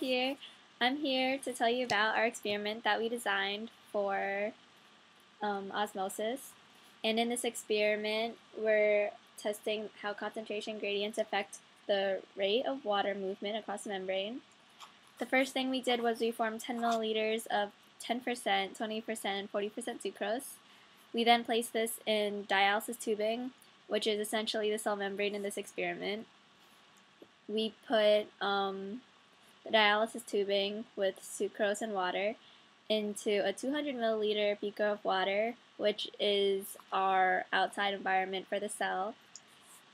Here. I'm here to tell you about our experiment that we designed for um, osmosis. And in this experiment, we're testing how concentration gradients affect the rate of water movement across the membrane. The first thing we did was we formed 10 milliliters of 10%, 20%, and 40% sucrose. We then placed this in dialysis tubing, which is essentially the cell membrane in this experiment. We put um, the dialysis tubing with sucrose and water into a 200 milliliter beaker of water, which is our outside environment for the cell.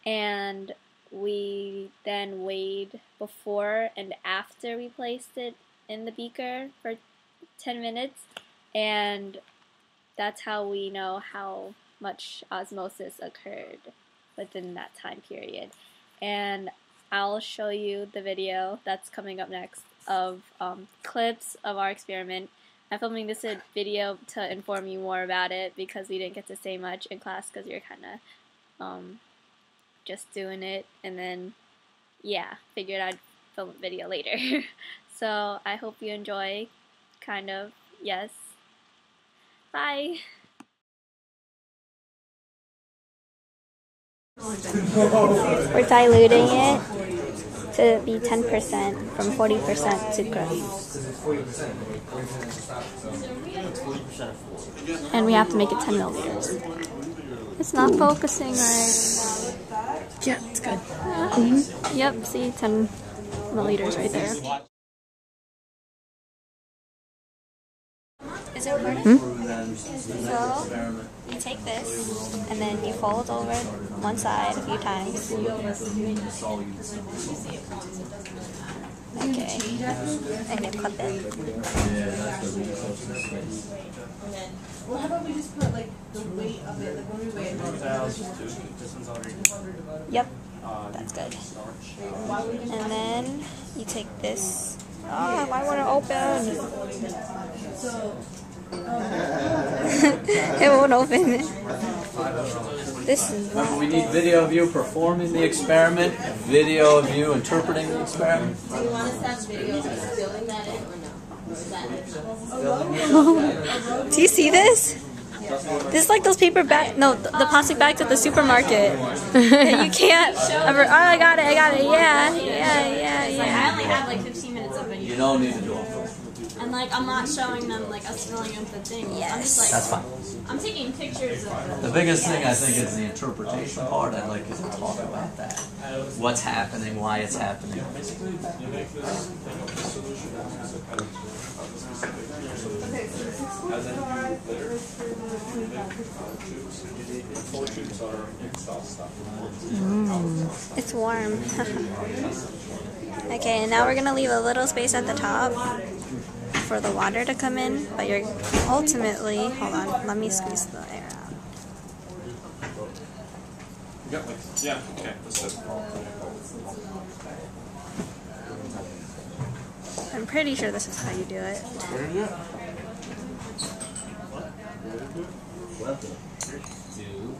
And we then weighed before and after we placed it in the beaker for 10 minutes. And that's how we know how much osmosis occurred within that time period. And I'll show you the video that's coming up next of um, clips of our experiment. I'm filming this video to inform you more about it because we didn't get to say much in class because you're kind of um, just doing it and then yeah, figured I'd film a video later. so I hope you enjoy, kind of, yes. Bye! We're diluting it to be 10% from 40% sucrose. And we have to make it 10 milliliters. It's not focusing right. Yeah, it's good. Uh, mm -hmm. Yep, see 10 milliliters right there. Is it recording? Hmm? So, you take this, and then you fold over one side a few times. Okay. And you clip it. Well, how about we just put like the weight of it, like when we weigh it? Yep. That's good. And then you take this. Oh, I want to open. It won't open. This is Remember, we need video of you performing the experiment, video of you interpreting the experiment. Do you want us to have video of us filling that in or no? Do you see this? This is like those paper bags, no, the, the plastic bags at the supermarket. you can't ever, oh, I got it, I got it, yeah, yeah, yeah, yeah. I only have like 15 minutes of video. You don't need to do it. And like, I'm not showing them like us filling in the thing. Yes. I'm just like, That's fine. I'm taking pictures of The biggest thing I think is the interpretation part. I'd like you to talk about that. What's happening, why it's happening. Mm, it's warm. okay, and now we're gonna leave a little space at the top for the water to come in, but you're ultimately, hold on, let me squeeze the air out. Yeah, okay, I'm pretty sure this is how you do it.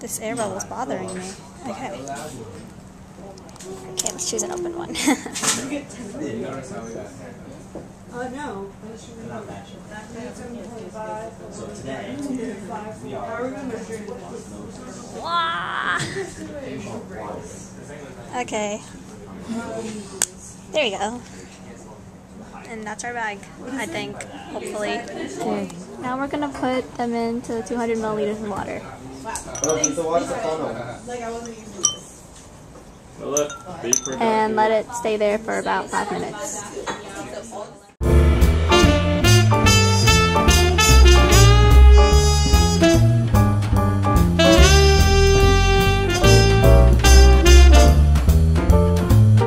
This air bubble is bothering me. Okay. Okay, let's choose an open one. Uh, no. So today, okay. There you go. And that's our bag, I think, hopefully. Okay. Now we're gonna put them into 200 milliliters of water. And let it stay there for about five minutes.